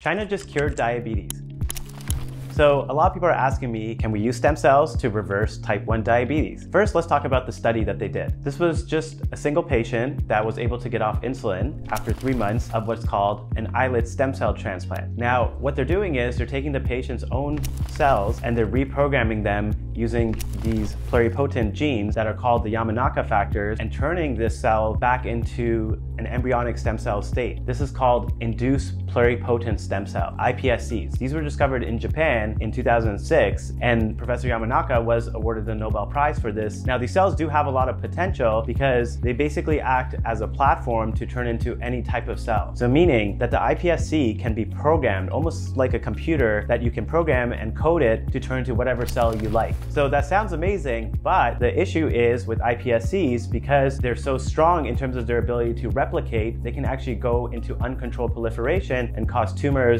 China just cured diabetes. So a lot of people are asking me, can we use stem cells to reverse type 1 diabetes? First, let's talk about the study that they did. This was just a single patient that was able to get off insulin after three months of what's called an islet stem cell transplant. Now, what they're doing is they're taking the patient's own cells and they're reprogramming them using these pluripotent genes that are called the Yamanaka factors and turning this cell back into an embryonic stem cell state. This is called induced pluripotent stem cell, iPSCs. These were discovered in Japan in 2006, and Professor Yamanaka was awarded the Nobel Prize for this. Now, these cells do have a lot of potential because they basically act as a platform to turn into any type of cell. So, meaning that the iPSC can be programmed almost like a computer that you can program and code it to turn into whatever cell you like. So, that sounds amazing, but the issue is with iPSCs because they're so strong in terms of their ability to replicate, they can actually go into uncontrolled proliferation and cause tumors